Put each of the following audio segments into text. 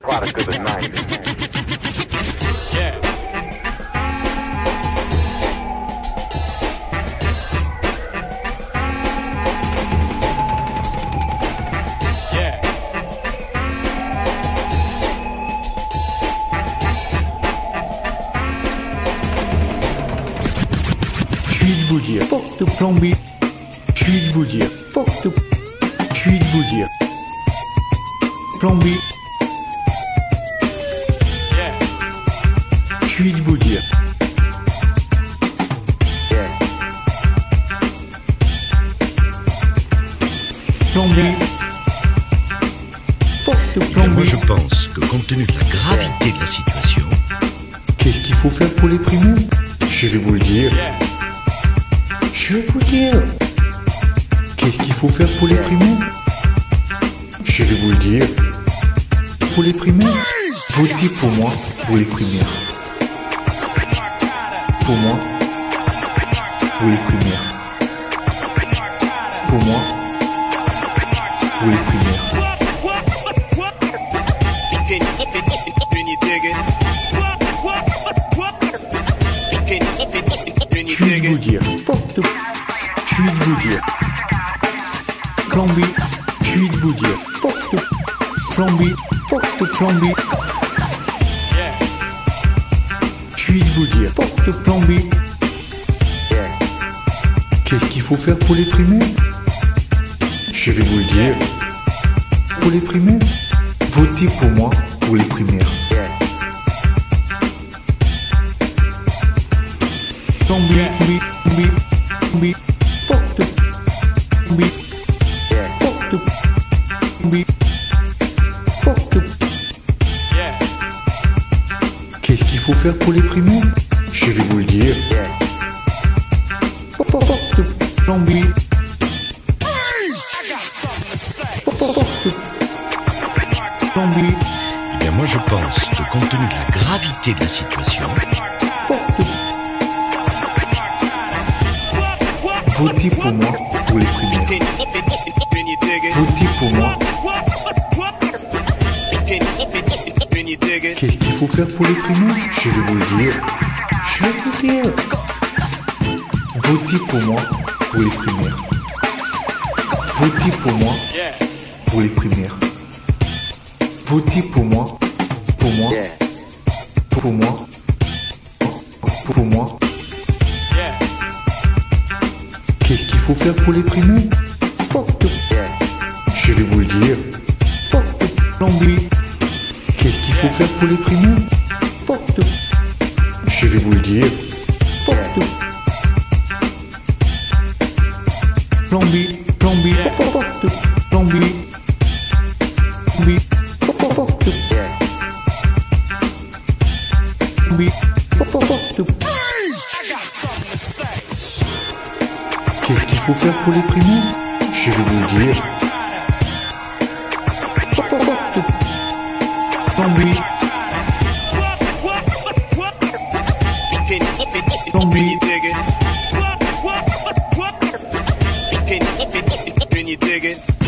product of the 90s. Yeah. Je de vous dire, porte plombé. Je suis de vous dire, porte. Je de vous dire, plombé. De vous dire, plombé. moi, je pense que compte tenu de la gravité de la situation, Qu'est-ce qu'il faut faire pour les primer Je vais vous le dire. Yeah. Je vais vous dire. Qu'est-ce qu'il faut faire pour les primer Je vais vous le dire. Pour les primaires, votez pour moi pour les primaires. Pour moi, pour les primaires. Pour moi, pour les primaires. Je de vous dire. Je de vous dire. Plombi. Je de vous dire, porte. Plombi. Porte plombi. Je suis de vous dire, porte plombi. Qu'est-ce qu'il faut faire pour les primaires Je vais vous le dire. Pour les primaires, votez pour moi pour les primaires. Qu'il faut faire pour les primaires Je vais vous le dire. Eh bien, moi, je pense que compte tenu de la gravité de la situation. Votez pour moi pour les? Votez pour moi. Qu'est-ce qu'il faut faire pour les primaires Je vais vous le dire. Je vais vous dire. Votez pour moi pour les primaires. Votez pour moi pour les primaires. Votez pour moi, pour moi, pour moi, pour moi. Qu'est-ce qu'il faut faire pour les primaires. Je vais vous le dire. Faut faire pour les primaires. Je vais vous le dire. Plombi, porte. Qu'est-ce qu'il faut faire pour les primaires? Je vais vous le dire.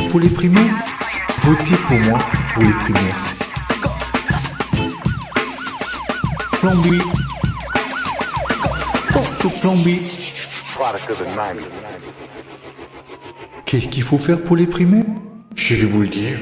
Pour les primaires, votez pour moi pour les primaires. Plombi, plombi. Product of the 90s. Qu'est-ce qu'il faut faire pour les primaires? Je vais vous le dire.